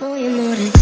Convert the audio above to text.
Voy a morir.